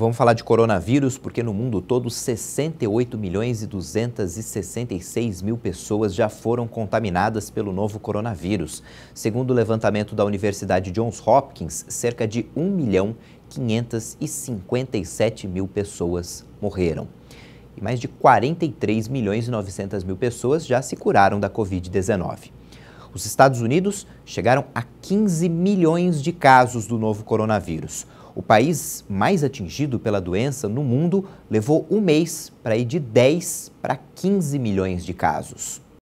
Vamos falar de coronavírus, porque no mundo todo 68 milhões e 266 mil pessoas já foram contaminadas pelo novo coronavírus. Segundo o levantamento da Universidade Johns Hopkins, cerca de 1 milhão 557 mil pessoas morreram. E mais de 43 milhões e 900 mil pessoas já se curaram da Covid-19. Os Estados Unidos chegaram a 15 milhões de casos do novo coronavírus. O país mais atingido pela doença no mundo levou um mês para ir de 10 para 15 milhões de casos.